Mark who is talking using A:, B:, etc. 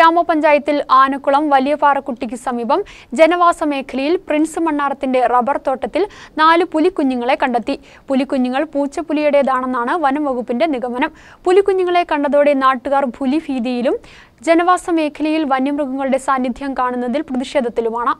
A: ഗ്രാമപഞ്ചായത്തിൽ ആനക്കുളം വലിയ പാറക്കുട്ടിക്ക് സമീപം ജനവാസ മേഖലയിൽ പ്രിൻസ് മണ്ണാറത്തിന്റെ റബ്ബർ തോട്ടത്തിൽ നാല് പുലിക്കുഞ്ഞുങ്ങളെ കണ്ടെത്തി. പുലിക്കുഞ്ഞുങ്ങൾ പൂച്ചപ്പുലിയുടേതാണെന്നാണ് വനം വകുപ്പിന്റെ നിഗമനം. പുലിക്കുഞ്ഞുങ്ങളെ കണ്ടതോടെ നാട്ടുകാർ പുലി ഭീതിയിലും ജനവാസ മേഖലയിൽ വന്യമൃഗങ്ങളുടെ സാന്നിധ്യം കാണുന്നതിൽ പ്രതിഷേധത്തിലുമാണ്.